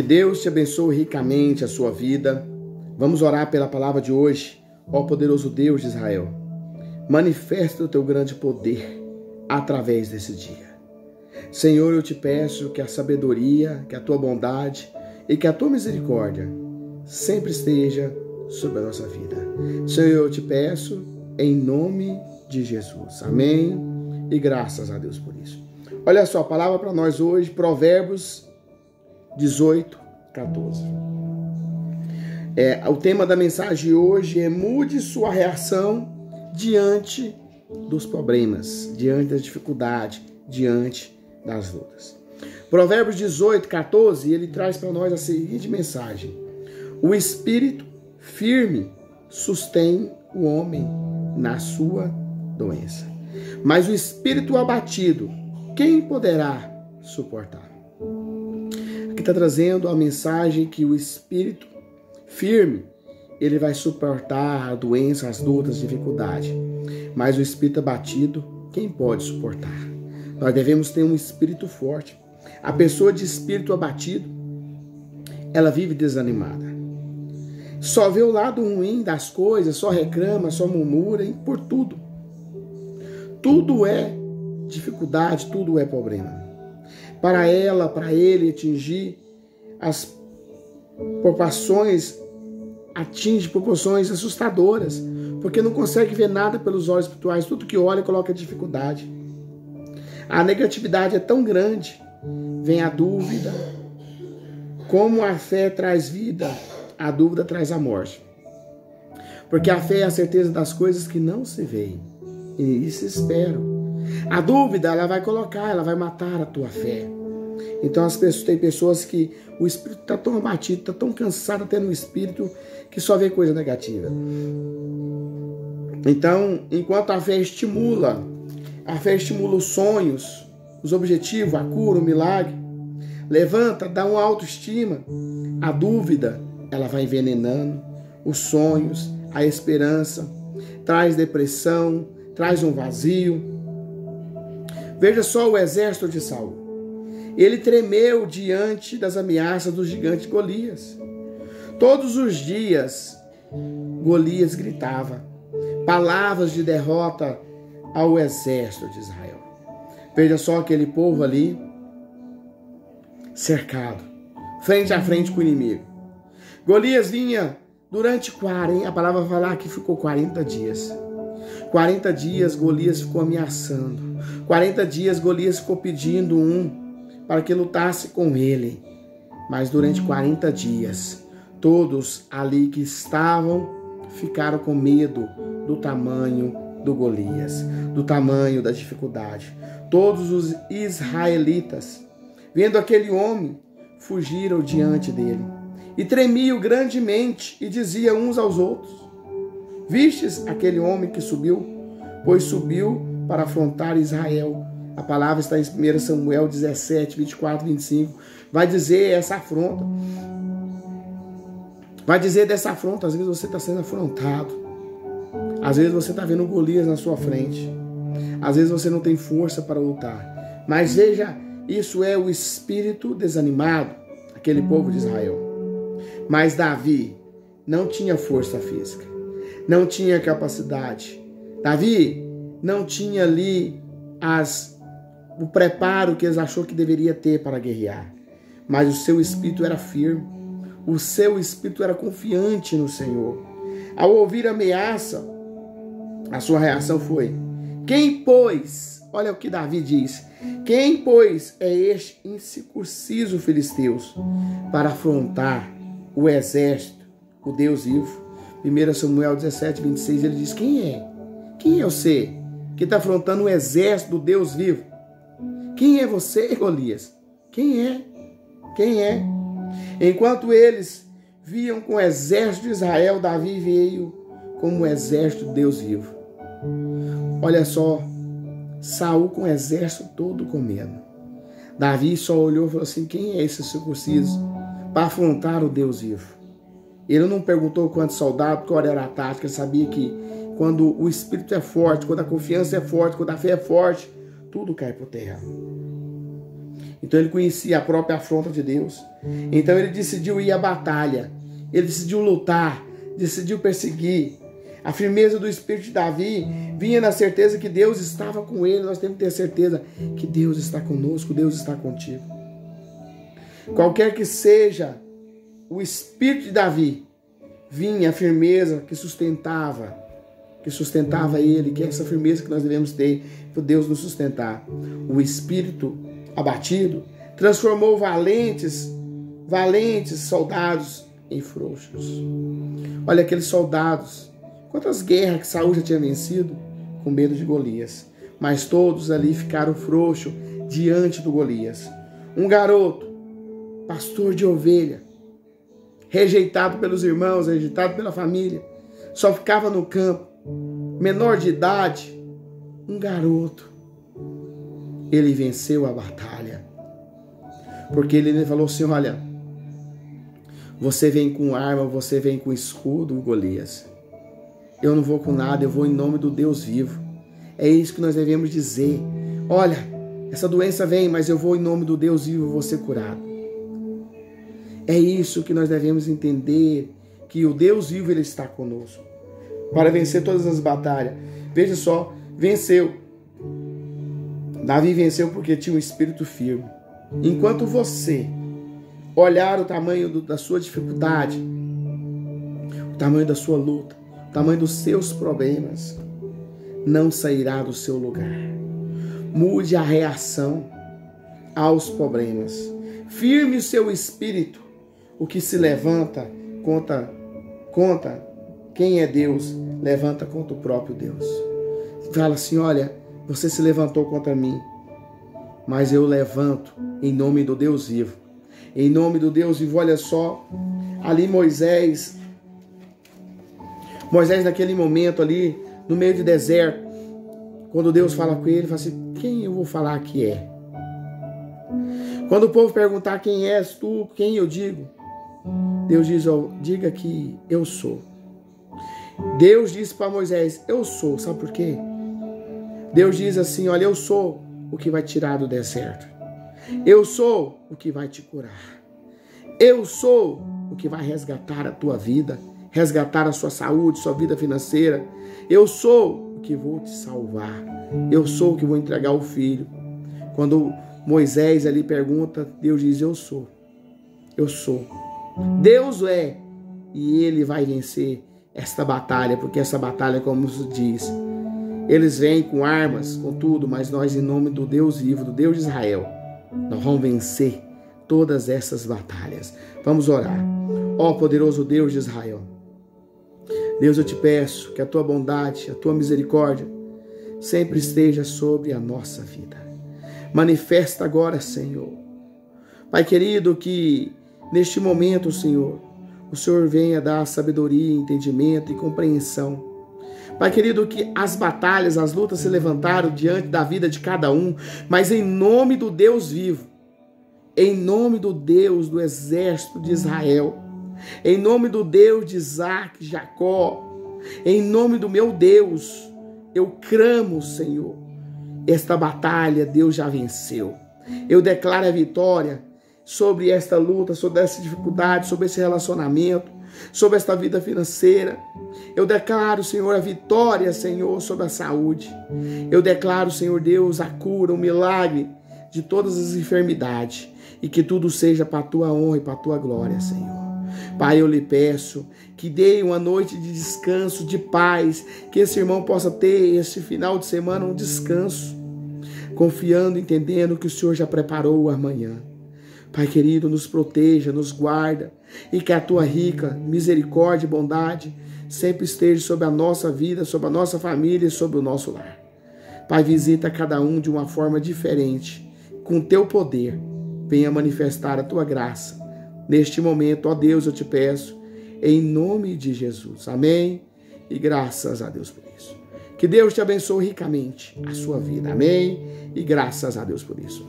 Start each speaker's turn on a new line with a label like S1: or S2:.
S1: Que Deus te abençoe ricamente a sua vida. Vamos orar pela palavra de hoje. Ó poderoso Deus de Israel, manifesta o teu grande poder através desse dia. Senhor, eu te peço que a sabedoria, que a tua bondade e que a tua misericórdia sempre esteja sobre a nossa vida. Senhor, eu te peço em nome de Jesus. Amém. E graças a Deus por isso. Olha só, a palavra para nós hoje, Provérbios 18, 14. É, o tema da mensagem hoje é mude sua reação diante dos problemas, diante das dificuldades, diante das lutas. Provérbios 18, 14, ele traz para nós a seguinte mensagem: O espírito firme sustém o homem na sua doença, mas o espírito abatido, quem poderá suportar? Está trazendo a mensagem que o espírito firme ele vai suportar a doença, as lutas, as dificuldades, mas o espírito abatido, quem pode suportar? Nós devemos ter um espírito forte. A pessoa de espírito abatido, ela vive desanimada. Só vê o lado ruim das coisas, só reclama, só murmura por tudo. Tudo é dificuldade, tudo é problema. Para ela, para ele atingir as proporções, atinge proporções assustadoras, porque não consegue ver nada pelos olhos espirituais, tudo que olha coloca dificuldade. A negatividade é tão grande, vem a dúvida. Como a fé traz vida, a dúvida traz a morte. Porque a fé é a certeza das coisas que não se veem. E isso espero. A dúvida, ela vai colocar, ela vai matar a tua fé. Então as pessoas tem pessoas que o espírito está tão abatido, está tão cansado até no espírito que só vê coisa negativa. Então, enquanto a fé estimula a fé estimula os sonhos, os objetivos, a cura, o milagre. Levanta, dá uma autoestima. A dúvida, ela vai envenenando os sonhos, a esperança, traz depressão, traz um vazio. Veja só o exército de Saul. Ele tremeu diante das ameaças do gigante Golias. Todos os dias, Golias gritava palavras de derrota ao exército de Israel. Veja só aquele povo ali, cercado, frente a frente com o inimigo. Golias vinha durante 40, a palavra falar que ficou 40 dias. 40 dias Golias ficou ameaçando. 40 dias Golias ficou pedindo um para que lutasse com ele. Mas durante 40 dias, todos ali que estavam ficaram com medo do tamanho do Golias, do tamanho da dificuldade. Todos os israelitas, vendo aquele homem, fugiram diante dele e tremiam grandemente e diziam uns aos outros: Vistes aquele homem que subiu? Pois subiu para afrontar Israel. A palavra está em 1 Samuel 17, 24, 25. Vai dizer essa afronta. Vai dizer dessa afronta. Às vezes você está sendo afrontado. Às vezes você está vendo Golias na sua frente. Às vezes você não tem força para lutar. Mas veja, isso é o espírito desanimado, aquele povo de Israel. Mas Davi não tinha força física, não tinha capacidade. Davi não tinha ali as, o preparo que eles achou que deveria ter para guerrear. Mas o seu espírito era firme, o seu espírito era confiante no Senhor. Ao ouvir a ameaça, a sua reação foi: Quem, pois, olha o que Davi diz: Quem, pois, é este incircunciso filisteus para afrontar o exército, o Deus vivo? 1 Samuel 17, 26, ele diz: Quem é? Quem é você que está afrontando o exército do Deus vivo? Quem é você, Golias? Quem é? Quem é? Enquanto eles viam com o exército de Israel, Davi veio como o exército de Deus vivo. Olha só, Saul com o exército todo comendo. Davi só olhou e falou assim: quem é esse circunciso para afrontar o Deus vivo? Ele não perguntou quantos soldados, qual era a tática, ele sabia que quando o espírito é forte, quando a confiança é forte, quando a fé é forte, tudo cai por terra. Então ele conhecia a própria afronta de Deus. Então ele decidiu ir à batalha. Ele decidiu lutar, decidiu perseguir. A firmeza do espírito de Davi vinha na certeza que Deus estava com ele. Nós temos que ter certeza que Deus está conosco, Deus está contigo. Qualquer que seja o espírito de Davi, vinha a firmeza que sustentava, que sustentava ele, que é essa firmeza que nós devemos ter para Deus nos sustentar. O espírito abatido transformou valentes, valentes soldados em frouxos. Olha aqueles soldados, quantas guerras que Saul já tinha vencido com medo de Golias, mas todos ali ficaram frouxos diante do Golias. Um garoto, pastor de ovelha, rejeitado pelos irmãos, rejeitado pela família, só ficava no campo, menor de idade, um garoto. Ele venceu a batalha. Porque ele falou assim: Olha, você vem com arma, você vem com escudo, Golias. Eu não vou com nada, eu vou em nome do Deus vivo. É isso que nós devemos dizer. Olha, essa doença vem, mas eu vou em nome do Deus vivo, vou ser curado. É isso que nós devemos entender, que o Deus vivo ele está conosco para vencer todas as batalhas. Veja só, venceu. Davi venceu porque tinha um espírito firme. Enquanto você olhar o tamanho do, da sua dificuldade, o tamanho da sua luta, o tamanho dos seus problemas, não sairá do seu lugar. Mude a reação aos problemas. Firme o seu espírito o que se levanta contra, contra quem é Deus, levanta contra o próprio Deus. Fala assim: olha, você se levantou contra mim, mas eu levanto em nome do Deus vivo. Em nome do Deus vivo, olha só, ali Moisés, Moisés naquele momento ali, no meio do deserto, quando Deus fala com ele, fala assim: quem eu vou falar que é? Quando o povo perguntar quem és tu, quem eu digo? Deus diz: oh, diga que eu sou. Deus disse para Moisés: Eu sou. Sabe por quê? Deus diz assim: Olha, eu sou o que vai tirar do deserto. Eu sou o que vai te curar. Eu sou o que vai resgatar a tua vida, resgatar a sua saúde, sua vida financeira. Eu sou o que vou te salvar. Eu sou o que vou entregar o filho. Quando Moisés ali pergunta, Deus diz: Eu sou. Eu sou. Deus é e ele vai vencer esta batalha, porque essa batalha, como se diz, eles vêm com armas, com tudo, mas nós, em nome do Deus vivo, do Deus de Israel, nós vamos vencer todas essas batalhas. Vamos orar. Ó poderoso Deus de Israel, Deus, eu te peço que a tua bondade, a tua misericórdia sempre esteja sobre a nossa vida. Manifesta agora, Senhor. Pai querido, que Neste momento, Senhor, o Senhor venha dar sabedoria, entendimento e compreensão. Pai querido, que as batalhas, as lutas se levantaram diante da vida de cada um, mas em nome do Deus vivo, em nome do Deus do exército de Israel, em nome do Deus de Isaac, Jacó, em nome do meu Deus, eu clamo, Senhor, esta batalha Deus já venceu. Eu declaro a vitória sobre esta luta, sobre essa dificuldade, sobre esse relacionamento, sobre esta vida financeira. Eu declaro, Senhor, a vitória, Senhor, sobre a saúde. Eu declaro, Senhor Deus, a cura, o milagre de todas as enfermidades e que tudo seja para a tua honra e para a tua glória, Senhor. Pai, eu lhe peço que dê uma noite de descanso, de paz, que esse irmão possa ter esse final de semana um descanso, confiando, entendendo que o Senhor já preparou o amanhã. Pai querido, nos proteja, nos guarda e que a tua rica misericórdia e bondade sempre esteja sobre a nossa vida, sobre a nossa família e sobre o nosso lar. Pai, visita cada um de uma forma diferente, com teu poder, venha manifestar a tua graça. Neste momento, ó Deus, eu te peço, em nome de Jesus. Amém. E graças a Deus por isso. Que Deus te abençoe ricamente a sua vida. Amém. E graças a Deus por isso.